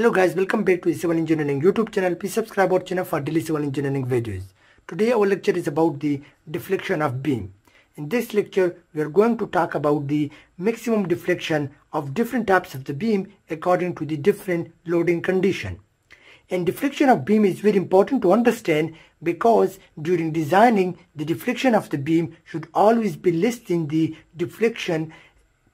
Hello guys, welcome back to Civil Engineering YouTube channel. Please subscribe our channel for daily civil engineering videos. Today our lecture is about the deflection of beam. In this lecture, we are going to talk about the maximum deflection of different types of the beam according to the different loading condition. And deflection of beam is very important to understand because during designing, the deflection of the beam should always be less than the deflection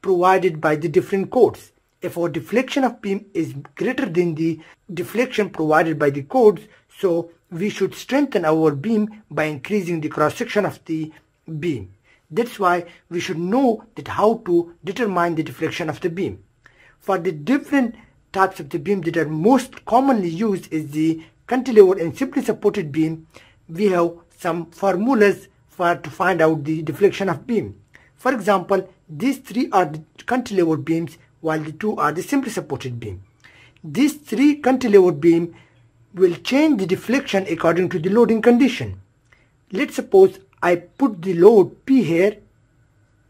provided by the different codes. If our deflection of beam is greater than the deflection provided by the codes, so we should strengthen our beam by increasing the cross section of the beam. That's why we should know that how to determine the deflection of the beam. For the different types of the beam that are most commonly used is the cantilever and simply supported beam. We have some formulas for to find out the deflection of beam. For example, these three are the cantilever beams while the two are the simply supported beam. This three cantilever beam will change the deflection according to the loading condition. Let's suppose I put the load P here.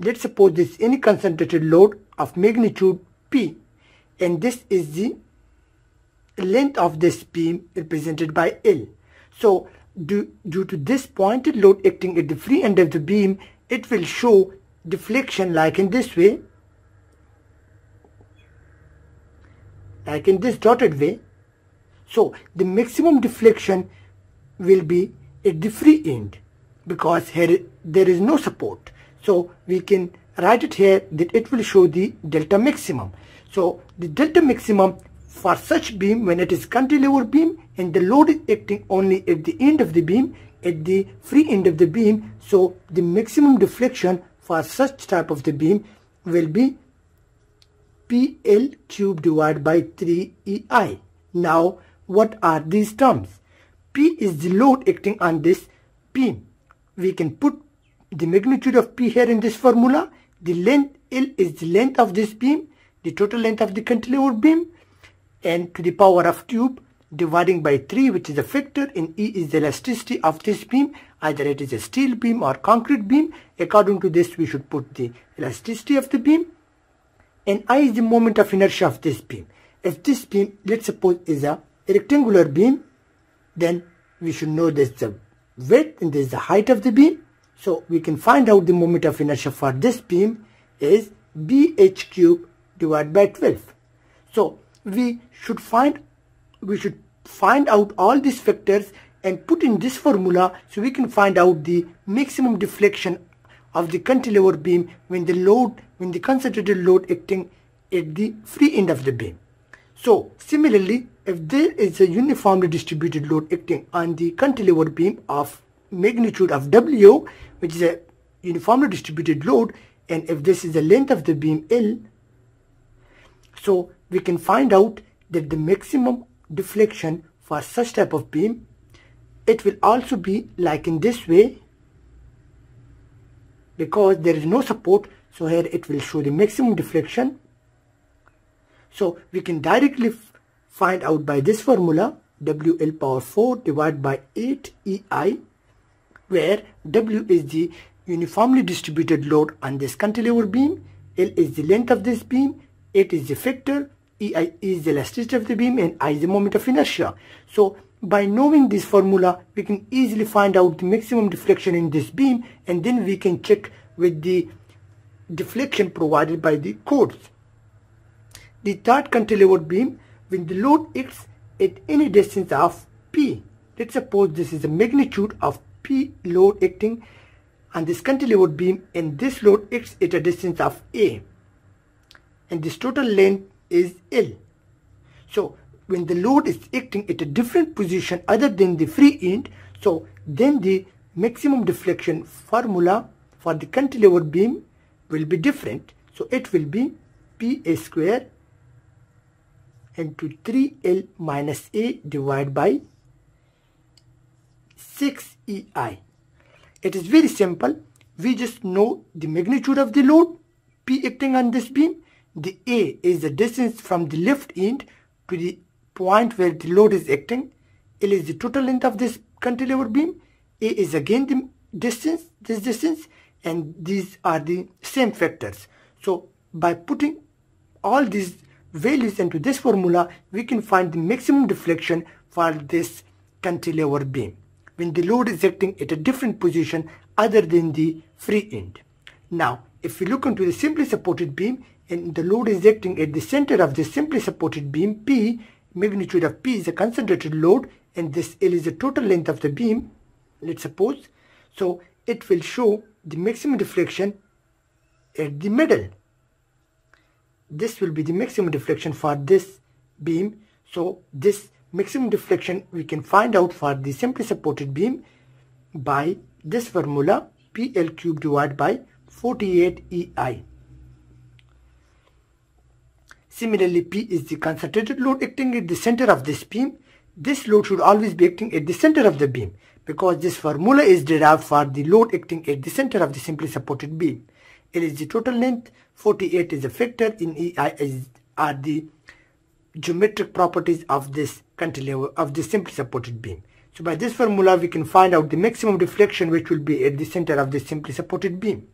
Let's suppose this is any concentrated load of magnitude P and this is the length of this beam represented by L. So due, due to this pointed load acting at the free end of the beam, it will show deflection like in this way, like in this dotted way. So the maximum deflection will be at the free end because here there is no support. So we can write it here that it will show the delta maximum. So the delta maximum for such beam when it is cantilever beam and the load is acting only at the end of the beam at the free end of the beam so the maximum deflection for such type of the beam will be PL cube divided by 3EI. Now what are these terms? P is the load acting on this beam. We can put the magnitude of P here in this formula. The length L is the length of this beam, the total length of the cantilever beam and to the power of cube dividing by 3 which is a factor and E is the elasticity of this beam either it is a steel beam or concrete beam according to this we should put the elasticity of the beam and I is the moment of inertia of this beam. If this beam let's suppose is a rectangular beam then we should know this the width and this is the height of the beam. So we can find out the moment of inertia for this beam is bh cube divided by 12 so we should find we should find out all these factors and put in this formula so we can find out the maximum deflection of the cantilever beam when the load when the concentrated load acting at the free end of the beam. So similarly if there is a uniformly distributed load acting on the cantilever beam of magnitude of W which is a uniformly distributed load and if this is the length of the beam L so we can find out that the maximum deflection for such type of beam it will also be like in this way because there is no support so here it will show the maximum deflection so we can directly find out by this formula WL power 4 divided by 8 EI where W is the uniformly distributed load on this cantilever beam L is the length of this beam 8 is the factor EI is the elasticity of the beam and I is the moment of inertia. So by knowing this formula, we can easily find out the maximum deflection in this beam and then we can check with the deflection provided by the codes. The third cantilever beam, when the load acts at any distance of P, let's suppose this is the magnitude of P load acting on this cantilever beam and this load acts at a distance of A and this total length is L. So when the load is acting at a different position other than the free end, so then the maximum deflection formula for the cantilever beam will be different. So it will be PA square into 3L minus A divided by 6EI. It is very simple. We just know the magnitude of the load P acting on this beam the A is the distance from the left end to the point where the load is acting. L is the total length of this cantilever beam. A is again the distance, this distance, and these are the same factors. So by putting all these values into this formula, we can find the maximum deflection for this cantilever beam when the load is acting at a different position other than the free end. Now, if we look into the simply supported beam and the load is acting at the center of the simply supported beam, P, magnitude of P is a concentrated load and this L is the total length of the beam, let's suppose. So, it will show the maximum deflection at the middle. This will be the maximum deflection for this beam. So, this maximum deflection we can find out for the simply supported beam by this formula PL cube divided by 48 EI. Similarly, P is the concentrated load acting at the center of this beam. This load should always be acting at the center of the beam because this formula is derived for the load acting at the center of the simply supported beam. L is the total length, 48 is a factor, in EI is, are the geometric properties of this cantilever of this simply supported beam. So by this formula we can find out the maximum deflection which will be at the center of the simply supported beam.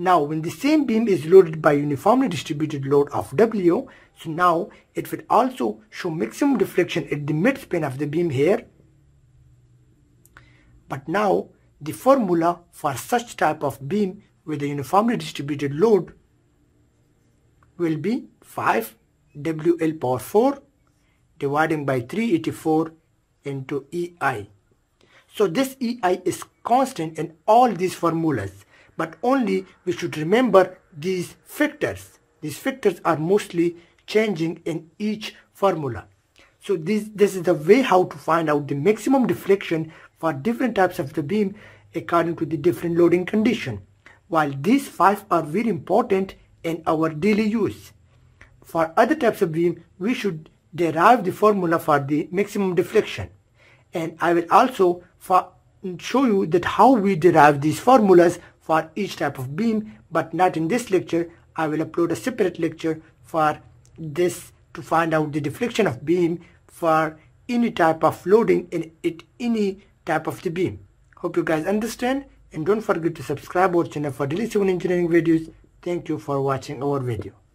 Now when the same beam is loaded by uniformly distributed load of W, so now it will also show maximum deflection at the midspan of the beam here. But now the formula for such type of beam with a uniformly distributed load will be 5 WL power 4 dividing by 384 into EI. So this EI is constant in all these formulas but only we should remember these factors. These factors are mostly changing in each formula. So this, this is the way how to find out the maximum deflection for different types of the beam according to the different loading condition. While these five are very important in our daily use. For other types of beam, we should derive the formula for the maximum deflection. And I will also show you that how we derive these formulas for each type of beam, but not in this lecture. I will upload a separate lecture for this to find out the deflection of beam for any type of loading in it, any type of the beam. Hope you guys understand and don't forget to subscribe our channel for daily civil engineering videos. Thank you for watching our video.